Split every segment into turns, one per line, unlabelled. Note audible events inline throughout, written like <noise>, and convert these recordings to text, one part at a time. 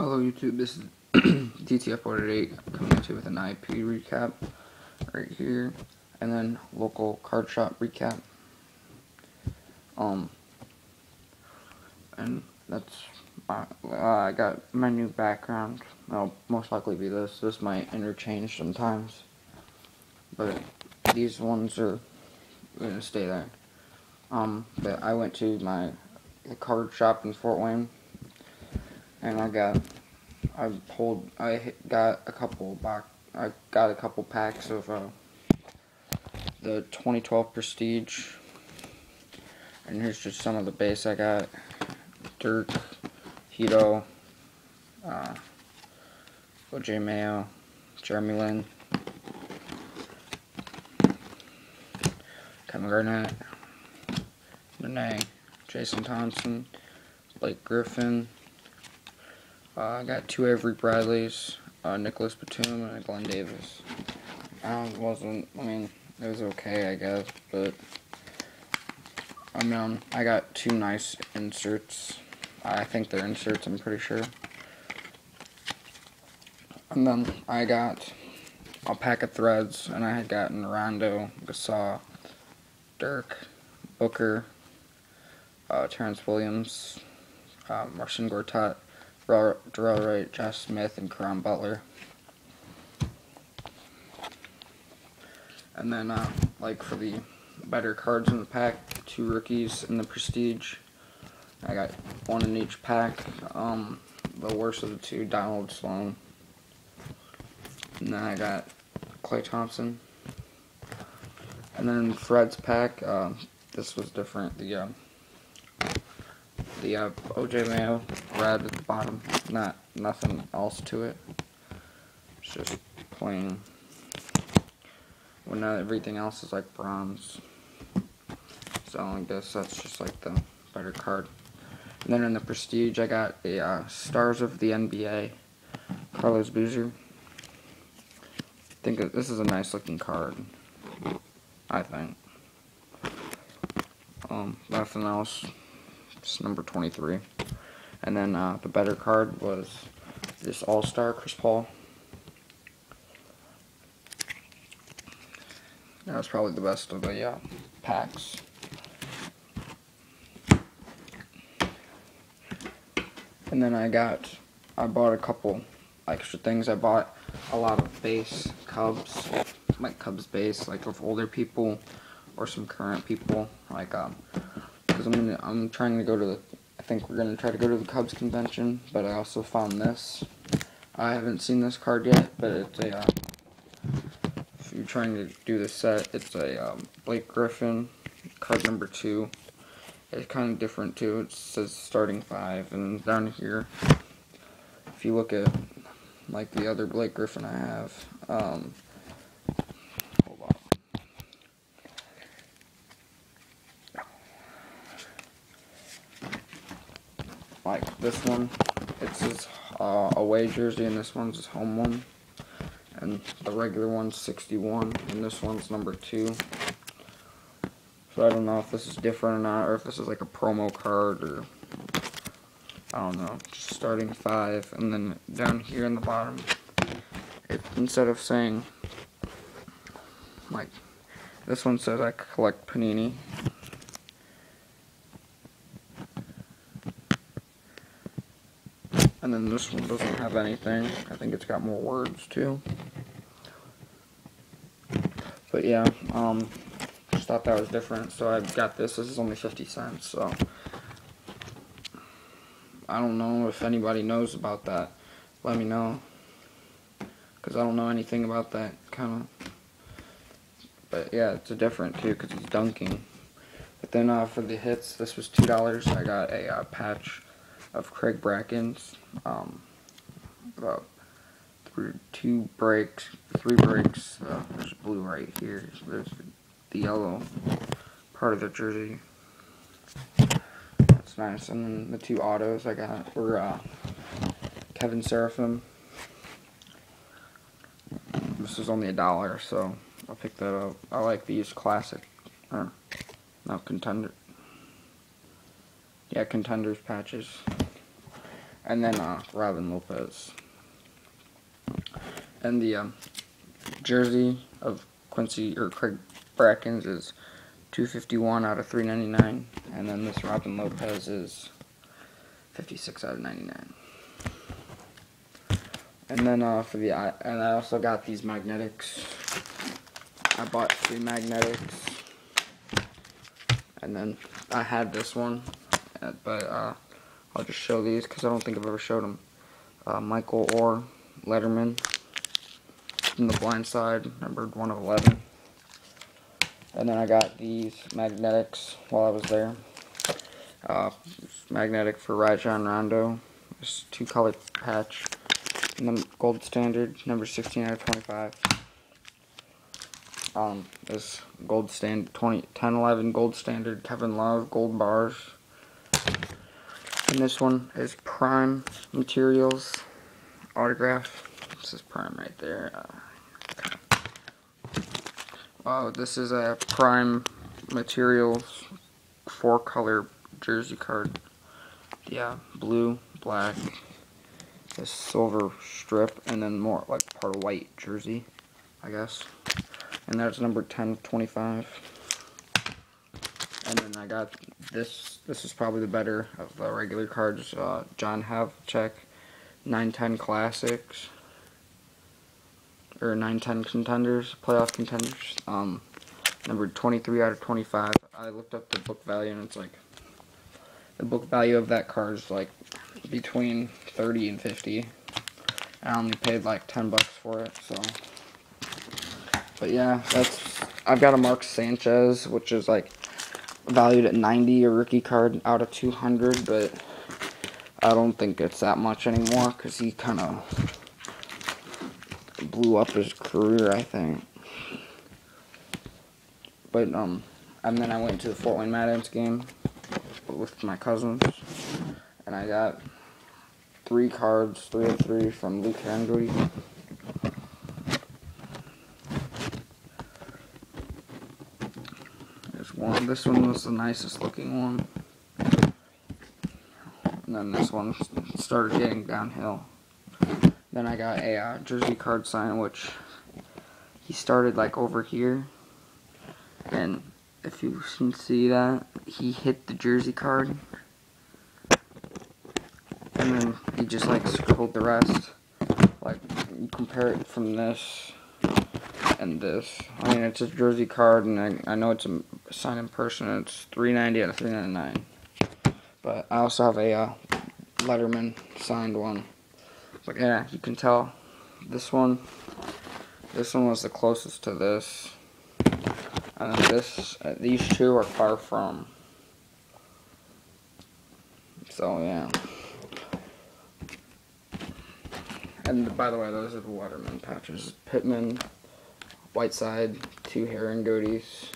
Hello YouTube, this is <clears throat> DTF 48 coming at you with an IP recap right here, and then local card shop recap. Um, and that's my, uh, I got my new background. I'll most likely be this. This might interchange sometimes, but these ones are gonna stay there. Um, but I went to my card shop in Fort Wayne and I got I pulled I got a couple box I got a couple packs of uh, the 2012 Prestige. And here's just some of the base I got. Dirk Hito uh, OJ Mayo Jeremy Lin. Kevin Garnett. Renee Jason Thompson Blake Griffin I got two Avery Bradleys, uh, Nicolas Batum, and Glen Davis. I wasn't, I mean, it was okay, I guess, but, I mean, I got two nice inserts. I think they're inserts, I'm pretty sure. And then I got a pack of threads, and I had gotten Rondo, Gasol, Dirk, Booker, uh, Terrence Williams, uh, Marcin Gortat, Dorell Wright, Josh Smith, and Caron Butler. And then, uh, like for the better cards in the pack, two rookies in the Prestige. I got one in each pack. Um, the worst of the two, Donald Sloan. And then I got Klay Thompson. And then Fred's pack, uh, this was different. The uh, the uh, OJ Mayo red at the bottom. Not nothing else to it. It's just plain. When everything else is like bronze. So I guess that's just like the better card. And then in the Prestige, I got the uh, Stars of the NBA, Carlos Boozer. I think this is a nice looking card. I think. Um, nothing else. It's number 23. And then uh, the better card was this All-Star Chris Paul. That was probably the best of the uh, packs. And then I got, I bought a couple extra things. I bought a lot of base Cubs, like Cubs base, like of older people or some current people, like um, because I'm gonna, I'm trying to go to the I think we're gonna try to go to the Cubs convention but I also found this. I haven't seen this card yet but it's a uh, if you're trying to do the set. It's a um, Blake Griffin card number two. It's kind of different too. It says starting five and down here if you look at like the other Blake Griffin I have um, like this one, it's his uh, away jersey, and this one's his home one. And the regular one's 61, and this one's number 2. So I don't know if this is different or not, or if this is like a promo card, or I don't know, just starting 5. And then down here in the bottom, it, instead of saying, like, this one says I collect Panini, And then this one doesn't have anything. I think it's got more words too. But yeah, um, just thought that was different. So I got this. This is only 50 cents. So I don't know if anybody knows about that. Let me know. Because I don't know anything about that kind of. But yeah, it's a different too because he's dunking. But then uh, for the hits, this was $2. I got a uh, patch of Craig Brackins. Um, about three, two breaks, three breaks. Uh, there's blue right here. So there's the yellow part of the jersey. That's nice. And then the two autos I got were uh, Kevin Seraphin. This is only a dollar, so I'll pick that up. I like these classic, or no contender. Yeah, contenders patches. And then uh, Robin Lopez. And the um, jersey of Quincy or Craig Brackins is 251 out of 399, and then this Robin Lopez is 56 out of 99. And then uh, for the and I also got these magnetics. I bought three magnetics, and then I had this one, uh, but uh, I'll just show these because I don't think I've ever showed them. Uh, Michael Oher, Letterman, from the blind side, numbered 1 of 11. And then I got these magnetics while I was there. Uh, magnetic for Rajon Rondo. This two color patch. Num gold standard, number 16 out of 25. Um, this gold standard, 20, 10, 11 gold standard, Kevin Love, gold bars. And this one is Prime Materials autograph. This is Prime right there. Uh, oh, this is a Prime Materials four color jersey card. Yeah, blue, black, this silver strip, and then more like part of white jersey, I guess. And that's number 10 25. And then I got this. This is probably the better of the regular cards. Uh, John Havlicek, 910 Classics, or 910 Contenders, playoff contenders. Um, number 23 out of 25. I looked up the book value and it's like the book value of that card is like between 30 and 50. I only paid like 10 bucks for it, so. But yeah, that's I've got a Mark Sanchez, which is like valued at 90, a rookie card out of 200, but I don't think it's that much anymore because he kind of blew up his career, I think. But, um, and then I went to the Fort Wayne Mad game with my cousins, and I got three cards, three of three from Luke Harangody. one. This one was the nicest looking one. And then this one started getting downhill. Then I got a uh, jersey card sign, which he started like over here. And if you can see that, he hit the jersey card. And then he just like scribbled the rest. Like, you compare it from this and this. I mean, it's a jersey card, and I, I know it's a sign in person. It's 390 out of 399. But I also have a uh, Letterman signed one. But yeah, you can tell this one, this one was the closest to this. And this, uh, these two are far from. So yeah. And by the way, those are the Letterman patches. Pittman, Whiteside, two Harangodys,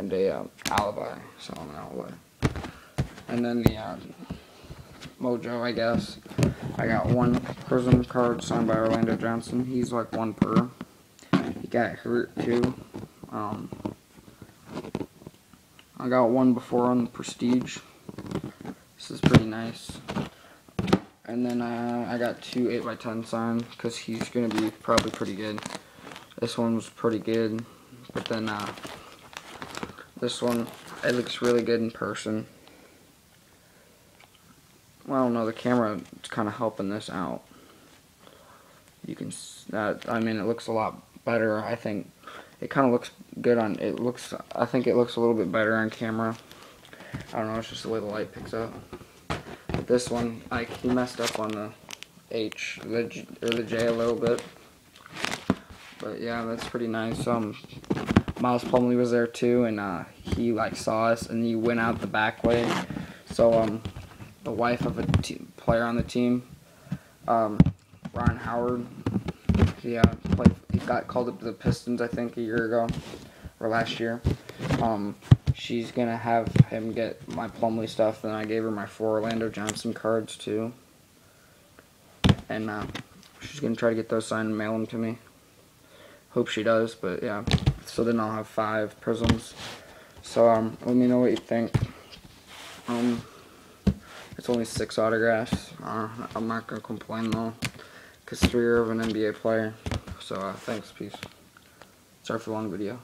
and a um, alibi, so I'm an alibi. And then the um, Mojo, I guess. I got one Prism card signed by Orlando Johnson. He's like one per. He got hurt too. Um, I got one before on the Prestige. This is pretty nice. And then uh, I got two 8x10 signed because he's going to be probably pretty good. This one was pretty good, but then uh, this one, it looks really good in person. Well, no, the camera is kind of helping this out. You can, that, I mean, it looks a lot better, I think. It kind of looks good on, it looks, I think it looks a little bit better on camera. I don't know, it's just the way the light picks up. But this one, I, he messed up on the H, the, or the J a little bit. But yeah, that's pretty nice. Um, Miles Plumlee was there too, and uh, he like saw us, and he went out the back way. So um, the wife of a player on the team, um, Rhyne Howard, he uh, played. He got called up to the Pistons, I think, a year ago or last year. Um, she's gonna have him get my Plumley stuff, and I gave her my four Orlando Johnson cards too. And uh, she's gonna try to get those signed and mail them to me. Hope she does, but yeah. So then I'll have five prisms. So um, let me know what you think. Um, It's only six autographs. Uh, I'm not gonna complain though, cause three are of an NBA player. So uh, thanks, peace. Sorry for the long video.